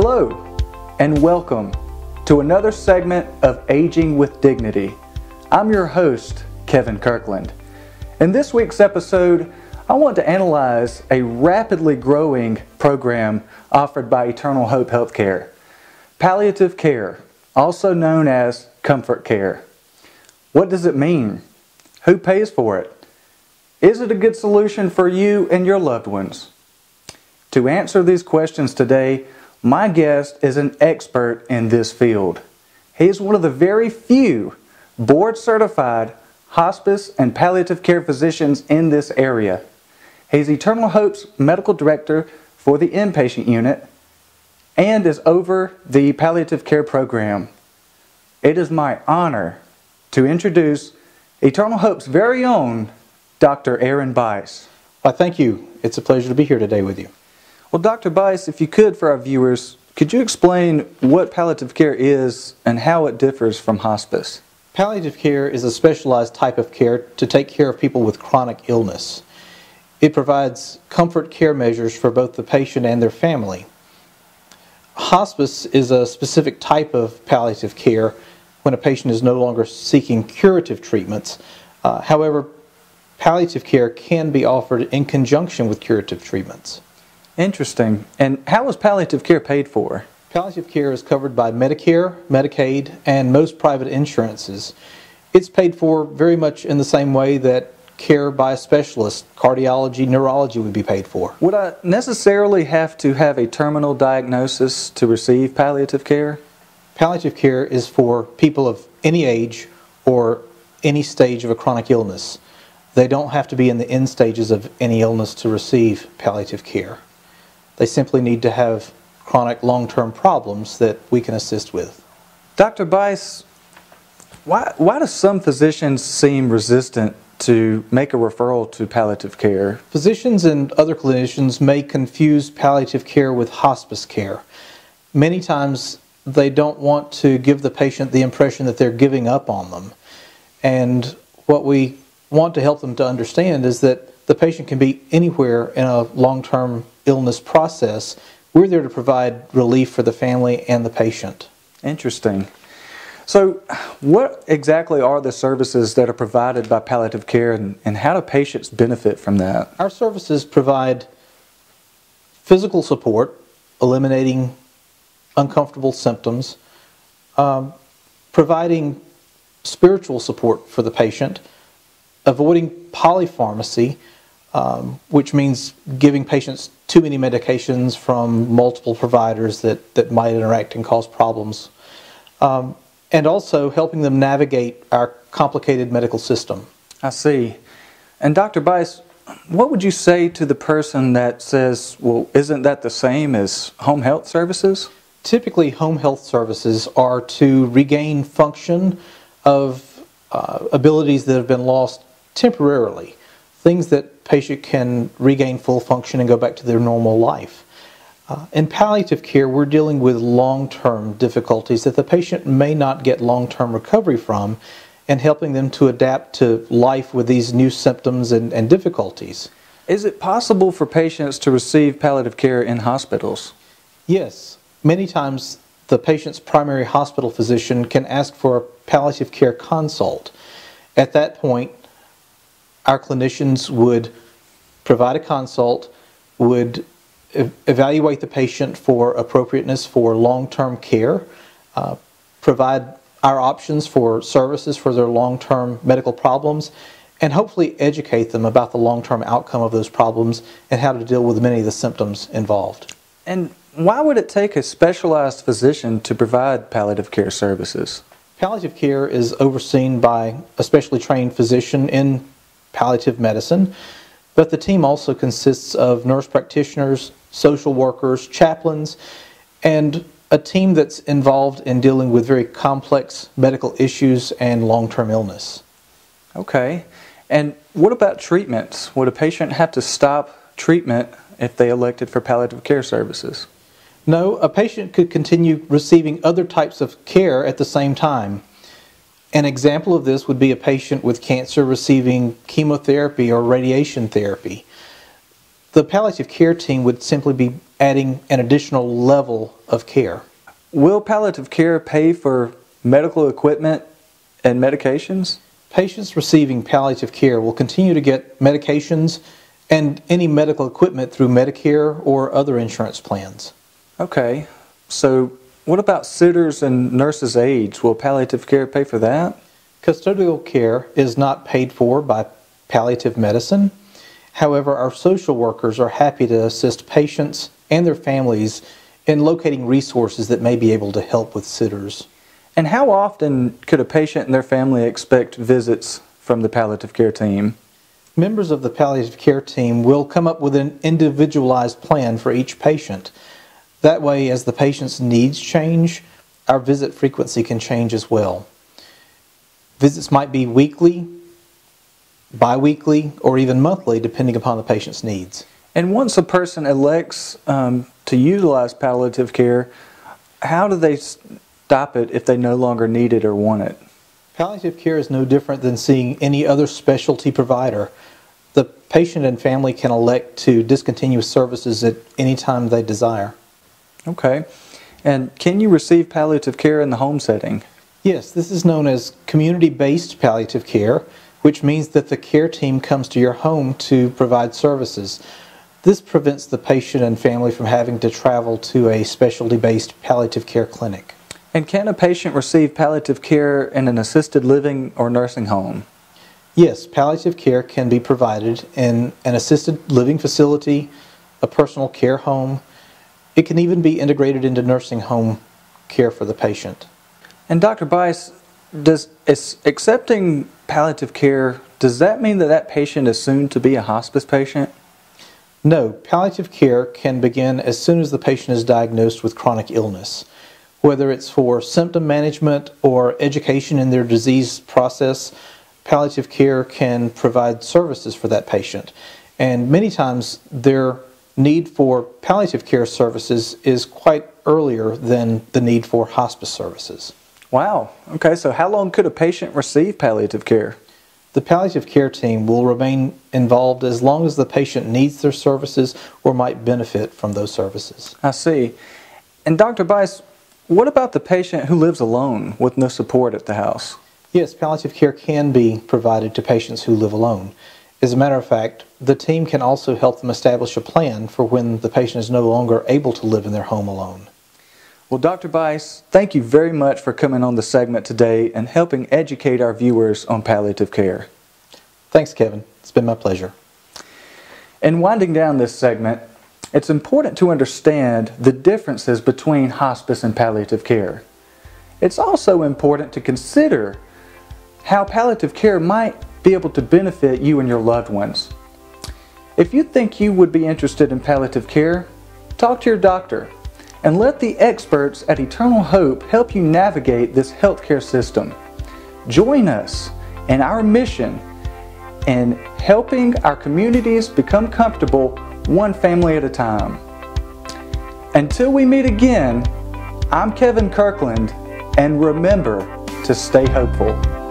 Hello, and welcome to another segment of Aging with Dignity. I'm your host, Kevin Kirkland. In this week's episode, I want to analyze a rapidly growing program offered by Eternal Hope Healthcare palliative care, also known as comfort care. What does it mean? Who pays for it? Is it a good solution for you and your loved ones? To answer these questions today, my guest is an expert in this field. He is one of the very few board certified hospice and palliative care physicians in this area. He's Eternal Hope's medical director for the inpatient unit and is over the palliative care program. It is my honor to introduce Eternal Hope's very own Dr. Aaron Buice. Why, thank you. It's a pleasure to be here today with you. Well, Dr. Buice, if you could, for our viewers, could you explain what palliative care is and how it differs from hospice? Palliative care is a specialized type of care to take care of people with chronic illness. It provides comfort care measures for both the patient and their family. Hospice is a specific type of palliative care when a patient is no longer seeking curative treatments. Uh, however, palliative care can be offered in conjunction with curative treatments. Interesting. And how is palliative care paid for? Palliative care is covered by Medicare, Medicaid, and most private insurances. It's paid for very much in the same way that care by a specialist, cardiology, neurology would be paid for. Would I necessarily have to have a terminal diagnosis to receive palliative care? Palliative care is for people of any age or any stage of a chronic illness. They don't have to be in the end stages of any illness to receive palliative care. They simply need to have chronic long term problems that we can assist with. Dr. Buice, why, why do some physicians seem resistant to make a referral to palliative care? Physicians and other clinicians may confuse palliative care with hospice care. Many times they don't want to give the patient the impression that they're giving up on them. And what we want to help them to understand is that the patient can be anywhere in a long term illness process. We're there to provide relief for the family and the patient. Interesting. So, what exactly are the services that are provided by palliative care and, and how do patients benefit from that? Our services provide physical support, eliminating uncomfortable symptoms, um, providing spiritual support for the patient, avoiding polypharmacy, um, which means giving patients too many medications from multiple providers that, that might interact and cause problems, um, and also helping them navigate our complicated medical system. I see. And Dr. Buice, what would you say to the person that says, well, isn't that the same as home health services? Typically, home health services are to regain function of uh, abilities that have been lost temporarily, things that patient can regain full function and go back to their normal life. Uh, in palliative care, we're dealing with long term difficulties that the patient may not get long term recovery from and helping them to adapt to life with these new symptoms and, and difficulties. Is it possible for patients to receive palliative care in hospitals? Yes. Many times, the patient's primary hospital physician can ask for a palliative care consult. At that point, our clinicians would provide a consult, would e- evaluate the patient for appropriateness for long term care, uh, provide our options for services for their long term medical problems, and hopefully educate them about the long term outcome of those problems and how to deal with many of the symptoms involved. And why would it take a specialized physician to provide palliative care services? Palliative care is overseen by a specially trained physician in palliative medicine, but the team also consists of nurse practitioners, social workers, chaplains, and a team that's involved in dealing with very complex medical issues and long term illness. Okay. And what about treatments? Would a patient have to stop treatment if they elected for palliative care services? No, a patient could continue receiving other types of care at the same time. An example of this would be a patient with cancer receiving chemotherapy or radiation therapy. The palliative care team would simply be adding an additional level of care. Will palliative care pay for medical equipment and medications? Patients receiving palliative care will continue to get medications and any medical equipment through Medicare or other insurance plans. Okay, so what about suitors and nurses' aides? Will palliative care pay for that? Custodial care is not paid for by palliative medicine. However, our social workers are happy to assist patients and their families in locating resources that may be able to help with sitters. And how often could a patient and their family expect visits from the palliative care team? Members of the palliative care team will come up with an individualized plan for each patient. That way, as the patient's needs change, our visit frequency can change as well. Visits might be weekly, bi-weekly, or even monthly, depending upon the patient's needs. And once a person elects um, to utilize palliative care, how do they stop it if they no longer need it or want it? Palliative care is no different than seeing any other specialty provider. The patient and family can elect to discontinue services at any time they desire. Okay. And can you receive palliative care in the home setting? Yes, this is known as community based palliative care, which means that the care team comes to your home to provide services. This prevents the patient and family from having to travel to a specialty based palliative care clinic. And can a patient receive palliative care in an assisted living or nursing home? Yes, palliative care can be provided in an assisted living facility, a personal care home. It can even be integrated into nursing home care for the patient. And Dr. Buice, does is accepting palliative care does that mean that that patient is soon to be a hospice patient? No, palliative care can begin as soon as the patient is diagnosed with chronic illness whether it's for symptom management or education in their disease process, palliative care can provide services for that patient. And many times their need for palliative care services is quite earlier than the need for hospice services. Wow. Okay, so how long could a patient receive palliative care? The palliative care team will remain involved as long as the patient needs their services or might benefit from those services. I see. And Dr. Buice, what about the patient who lives alone with no support at the house? Yes, palliative care can be provided to patients who live alone. As a matter of fact, the team can also help them establish a plan for when the patient is no longer able to live in their home alone. Well, Dr. Buice, thank you very much for coming on the segment today and helping educate our viewers on palliative care. Thanks, Kevin. It's been my pleasure. In winding down this segment, it's important to understand the differences between hospice and palliative care. It's also important to consider how palliative care might be able to benefit you and your loved ones. If you think you would be interested in palliative care, talk to your doctor and let the experts at Eternal Hope help you navigate this healthcare system. Join us in our mission in helping our communities become comfortable one family at a time. Until we meet again, I'm Kevin Kirkland, and remember to stay hopeful.